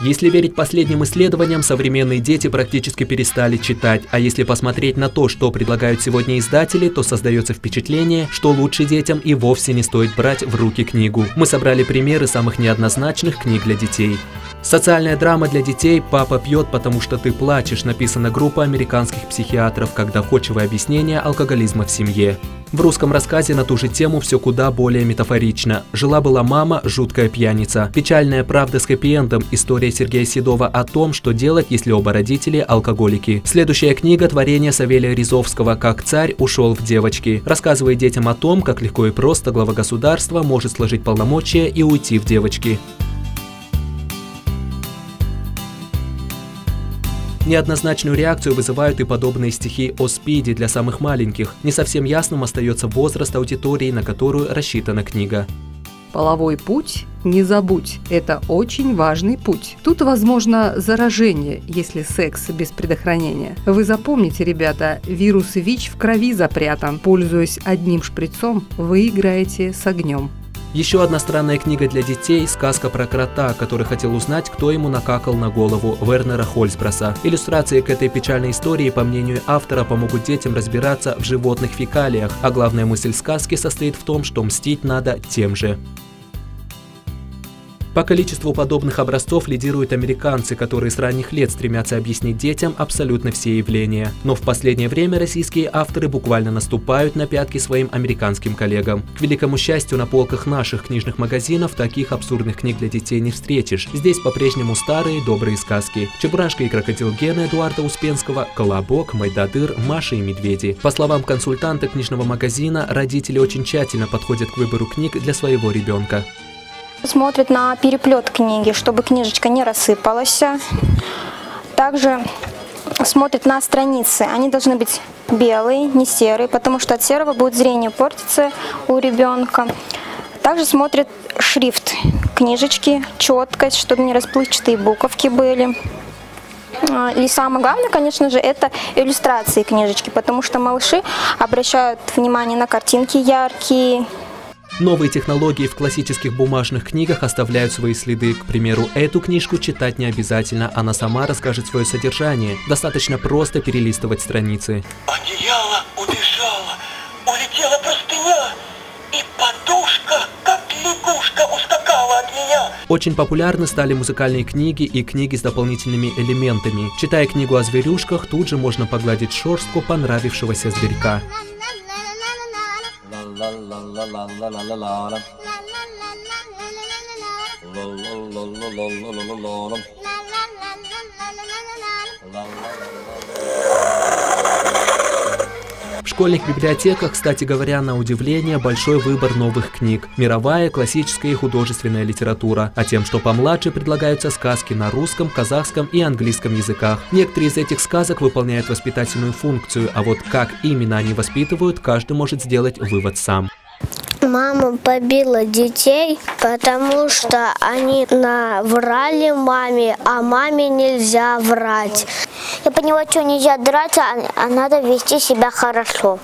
Если верить последним исследованиям, современные дети практически перестали читать, а если посмотреть на то, что предлагают сегодня издатели, то создается впечатление, что лучше детям и вовсе не стоит брать в руки книгу. Мы собрали примеры самых неоднозначных книг для детей. Социальная драма для детей «Папа пьет, потому что ты плачешь» написана группа американских психиатров как доходчивое объяснение алкоголизма в семье. В русском рассказе на ту же тему все куда более метафорично. Жила-была мама, жуткая пьяница. Печальная правда с хэппи-эндом. История Сергея Седова о том, что делать, если оба родители – алкоголики. Следующая книга – творение Савелия Ризовского «Как царь ушел в девочки». Рассказывает детям о том, как легко и просто глава государства может сложить полномочия и уйти в девочки. Неоднозначную реакцию вызывают и подобные стихи о СПИДе для самых маленьких. Не совсем ясным остается возраст аудитории, на которую рассчитана книга. Половой путь не забудь, это очень важный путь. Тут возможно заражение, если секс без предохранения. Вы запомните, ребята, вирус ВИЧ в крови запрятан. Пользуясь одним шприцом, вы играете с огнем. Еще одна странная книга для детей – сказка про крота, который хотел узнать, кто ему накакал на голову Вернера Хольцбраса. Иллюстрации к этой печальной истории, по мнению автора, помогут детям разбираться в животных фекалиях, а главная мысль сказки состоит в том, что мстить надо тем же. По количеству подобных образцов лидируют американцы, которые с ранних лет стремятся объяснить детям абсолютно все явления. Но в последнее время российские авторы буквально наступают на пятки своим американским коллегам. К великому счастью, на полках наших книжных магазинов таких абсурдных книг для детей не встретишь. Здесь по-прежнему старые добрые сказки. Чебурашка и крокодил Гена Эдуарда Успенского, Колобок, Майдадыр, Маша и Медведи. По словам консультанта книжного магазина, родители очень тщательно подходят к выбору книг для своего ребенка. Смотрит на переплет книги, чтобы книжечка не рассыпалась. Также смотрит на страницы. Они должны быть белые, не серые, потому что от серого будет зрение портиться у ребенка. Также смотрит шрифт книжечки, четкость, чтобы не расплывчатые буковки были. И самое главное, конечно же, это иллюстрации книжечки, потому что малыши обращают внимание на картинки яркие, Новые технологии в классических бумажных книгах оставляют свои следы. К примеру, эту книжку читать не обязательно, она сама расскажет свое содержание. Достаточно просто перелистывать страницы. Одеяло убежало, улетела простыня, и подушка, как лягушка, ускакала от меня. Очень популярны стали музыкальные книги и книги с дополнительными элементами. Читая книгу о зверюшках, тут же можно погладить шерстку понравившегося зверька la la la la la la la в школьных библиотеках, кстати говоря, на удивление, большой выбор новых книг. Мировая, классическая и художественная литература. А тем, что помладше, предлагаются сказки на русском, казахском и английском языках. Некоторые из этих сказок выполняют воспитательную функцию, а вот как именно они воспитывают, каждый может сделать вывод сам. Мама побила детей, потому что они наврали маме, а маме нельзя врать. Я поняла, что нельзя драться, а надо вести себя хорошо.